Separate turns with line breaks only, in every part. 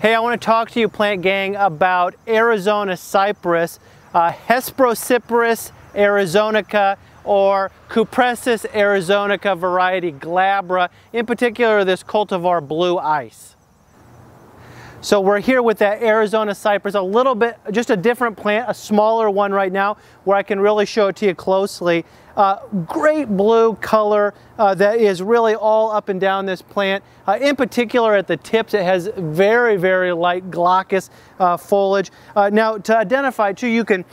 Hey, I want to talk to you, plant gang, about Arizona cypress, uh, arizonica, or Cupressus arizonica variety glabra, in particular this cultivar blue ice. So we're here with that Arizona cypress, a little bit, just a different plant, a smaller one right now, where I can really show it to you closely. Uh, great blue color uh, that is really all up and down this plant. Uh, in particular at the tips, it has very, very light glaucous uh, foliage. Uh, now to identify too, you can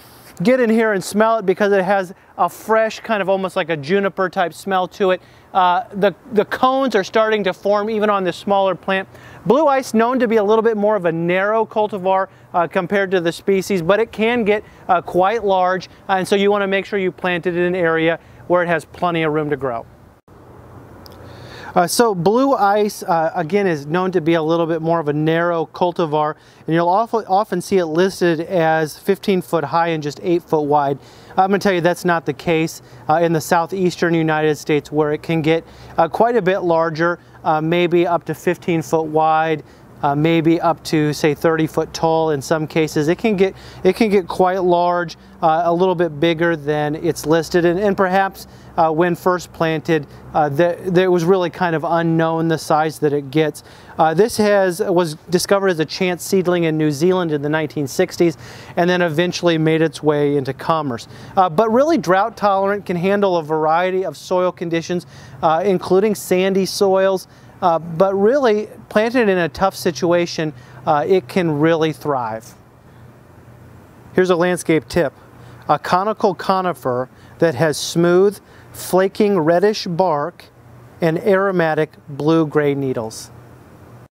get in here and smell it because it has a fresh kind of almost like a juniper type smell to it. Uh, the, the cones are starting to form even on this smaller plant. Blue ice known to be a little bit more of a narrow cultivar uh, compared to the species, but it can get uh, quite large. and so you want to make sure you plant it in an area where it has plenty of room to grow. Uh, so blue ice, uh, again, is known to be a little bit more of a narrow cultivar, and you'll often, often see it listed as 15 foot high and just 8 foot wide. I'm going to tell you that's not the case uh, in the southeastern United States where it can get uh, quite a bit larger, uh, maybe up to 15 foot wide, uh, maybe up to say 30 foot tall in some cases. It can get it can get quite large, uh, a little bit bigger than it's listed, and, and perhaps uh, when first planted, uh, that, that was really kind of unknown the size that it gets. Uh, this has was discovered as a chance seedling in New Zealand in the 1960s, and then eventually made its way into commerce. Uh, but really drought tolerant, can handle a variety of soil conditions, including sandy soils. Uh, but really, planted in a tough situation, uh, it can really thrive. Here's a landscape tip. A conical conifer that has smooth, flaking reddish bark and aromatic blue-gray needles.